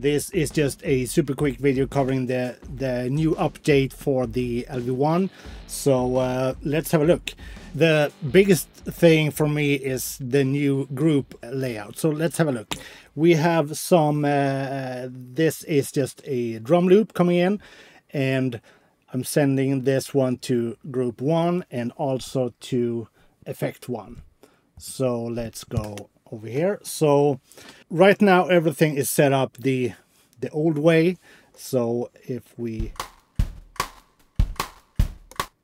This is just a super quick video covering the, the new update for the LV1. So uh, let's have a look. The biggest thing for me is the new group layout. So let's have a look. We have some, uh, this is just a drum loop coming in and I'm sending this one to group one and also to effect one. So let's go over here. So right now everything is set up the the old way. So if we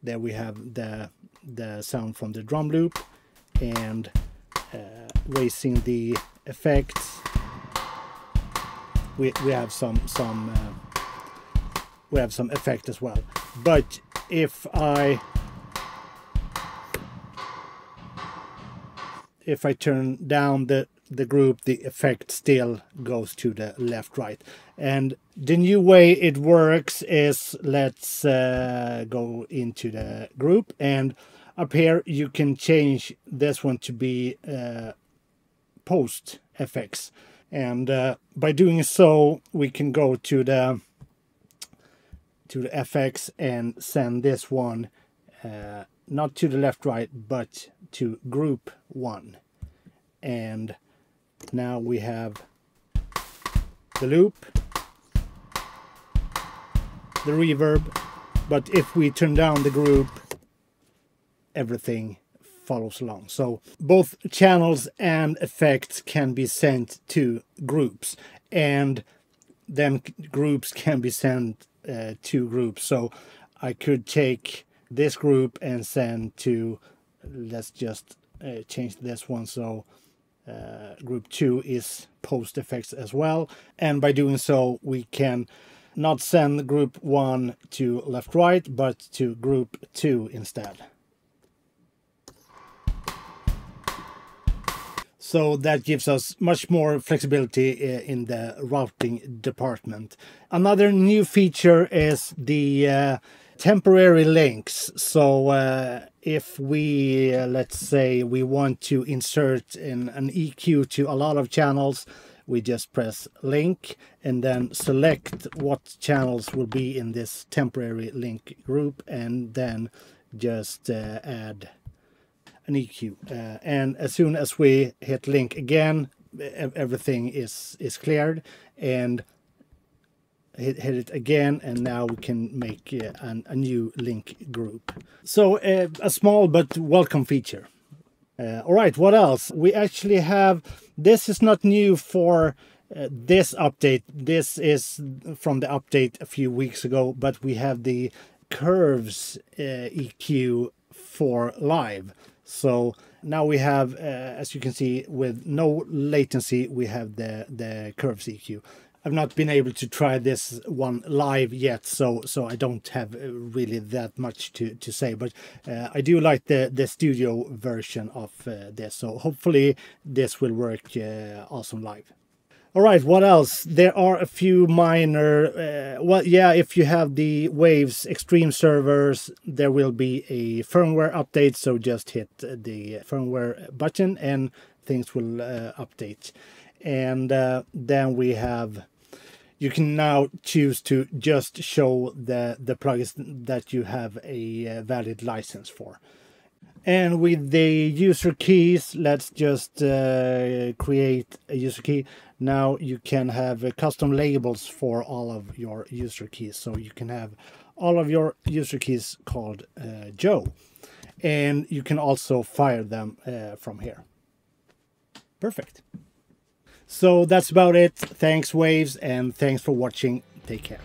there we have the the sound from the drum loop and uh, raising the effects. We we have some some uh, we have some effect as well. But if I if I turn down the the group the effect still goes to the left right. And the new way it works is let's uh, go into the group. And up here you can change this one to be uh, post effects. And uh, by doing so we can go to the to the FX and send this one uh, not to the left right but to group one. And now we have the loop the reverb but if we turn down the group everything follows along. So both channels and effects can be sent to groups and then groups can be sent uh, to groups. So I could take this group and send to let's just uh, change this one so uh, group 2 is post effects as well and by doing so we can not send group 1 to left right but to group 2 instead. So that gives us much more flexibility uh, in the routing department. Another new feature is the uh, temporary links. So uh, if we, uh, let's say, we want to insert in an EQ to a lot of channels, we just press link and then select what channels will be in this temporary link group and then just uh, add an EQ. Uh, and as soon as we hit link again, everything is, is cleared and hit, hit it again and now we can make uh, an, a new link group. So uh, a small but welcome feature. Uh, all right, what else? We actually have, this is not new for uh, this update. This is from the update a few weeks ago, but we have the curves uh, EQ for live. So now we have, uh, as you can see, with no latency, we have the, the curves EQ. I've not been able to try this one live yet, so so I don't have uh, really that much to, to say. But uh, I do like the the studio version of uh, this, so hopefully this will work uh, awesome live. All right, what else? There are a few minor. Uh, well, yeah, if you have the Waves Extreme servers, there will be a firmware update. So just hit the firmware button and things will uh, update. And then we have you can now choose to just show the, the plugins that you have a uh, valid license for. And with the user keys, let's just uh, create a user key. Now you can have uh, custom labels for all of your user keys. So you can have all of your user keys called uh, Joe. And you can also fire them uh, from here. Perfect. So that's about it. Thanks, Waves, and thanks for watching. Take care.